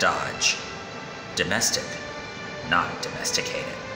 Dodge. Domestic, not domesticated.